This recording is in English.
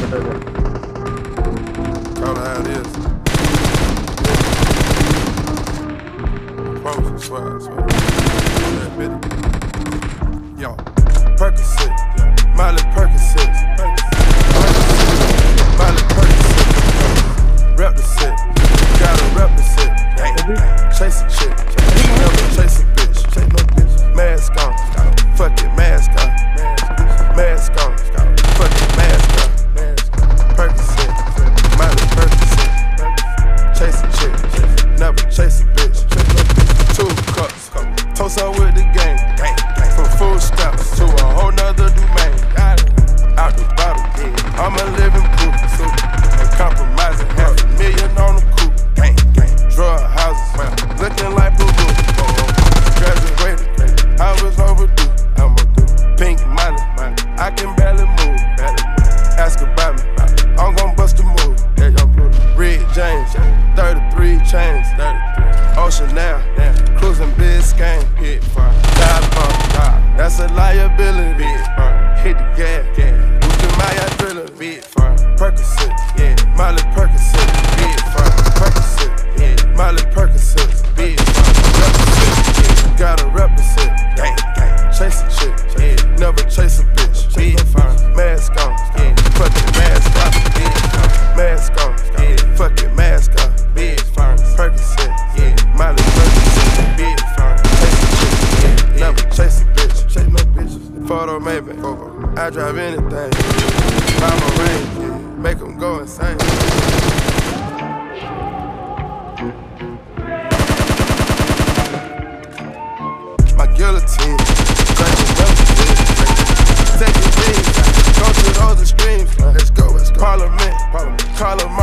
down the river. Probably how it is. Promise, swear, swear. That bitch. Yo. chains. Ocean now, cruising Biscayne. Hit fire, dive bump. That's a liability. Uh, hit the gas, Gucci Maya thriller. Percocet, yeah, Molly photo, maybe. I drive anything. Buy my range, make them go insane. My guillotine, weapon, take the things, go through those extremes. Let's go, let's go. Parliament, parliament, parliament.